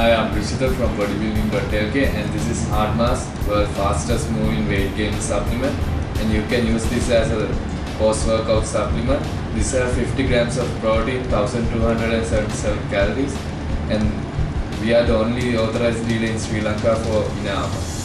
Hi, I'm Rishita from Bodybuilding bodybuilding.lk and this is Hard Mass, world fastest moving weight gain supplement and you can use this as a post-workout supplement. This has 50 grams of protein, 1277 calories and we are the only authorized dealer in Sri Lanka for Inner Armour.